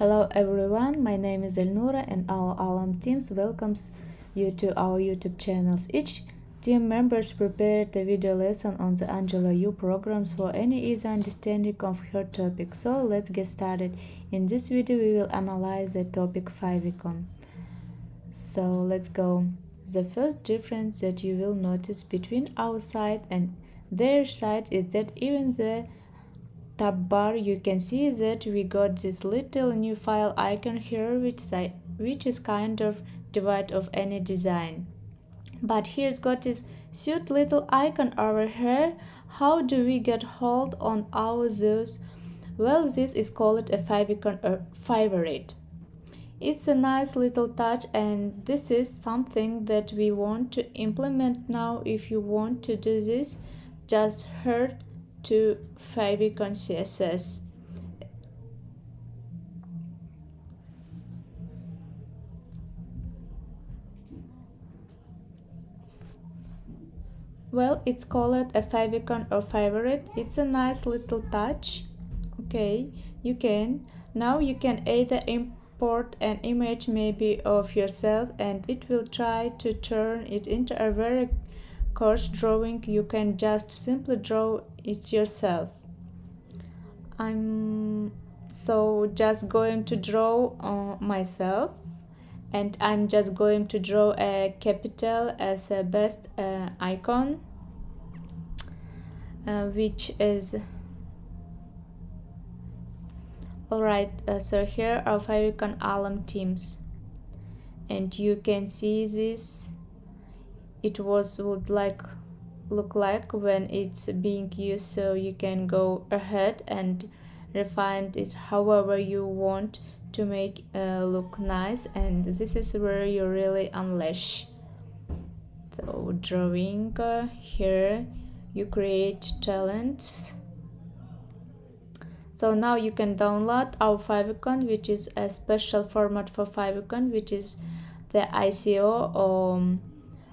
Hello everyone, my name is Elnura and our Aalam teams welcomes you to our YouTube channels. Each team members prepared a video lesson on the Angela Yu programs for any easy understanding of her topic. So let's get started. In this video we will analyze the topic favicon. So let's go. The first difference that you will notice between our site and their site is that even the tab bar you can see that we got this little new file icon here which, which is kind of divide of any design. But here's got this cute little icon over here. How do we get hold on our those? Well this is called a favicon or favorite. It's a nice little touch and this is something that we want to implement now. If you want to do this just heard to favicon css well it's called a favicon or favorite. It's a nice little touch. Okay you can now you can either import an image maybe of yourself and it will try to turn it into a very coarse drawing you can just simply draw it yourself. I'm so just going to draw uh, myself and I'm just going to draw a capital as a best uh, icon uh, which is alright uh, so here are favicon Aalam teams. And you can see this it was would like look like when it's being used so you can go ahead and refine it however you want to make uh, look nice and this is where you really unleash so drawing uh, here you create talents. So now you can download our favicon which is a special format for favicon which is the ICO um,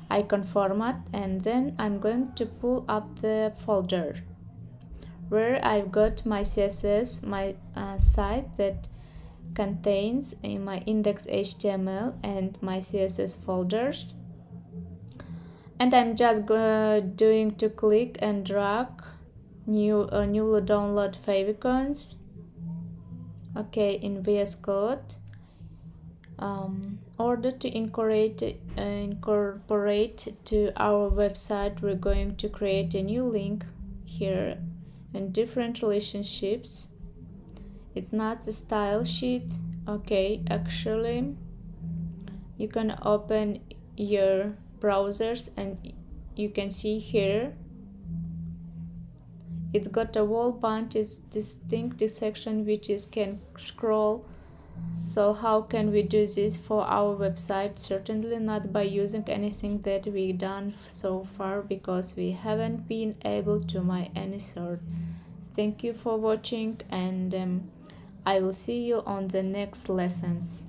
icon format and then I'm going to pull up the folder where I've got my CSS, my uh, site that contains in my index HTML and my CSS folders. And I'm just uh, doing to click and drag new uh, newly download favicons okay in VS Code um, order to incorporate, uh, incorporate to our website we're going to create a new link here and different relationships. It's not a style sheet okay actually you can open your browsers and you can see here. It's got a bunch of distinct section which is can scroll so how can we do this for our website? Certainly not by using anything that we done so far because we haven't been able to my any sort. Thank you for watching and um, i will see you on the next lessons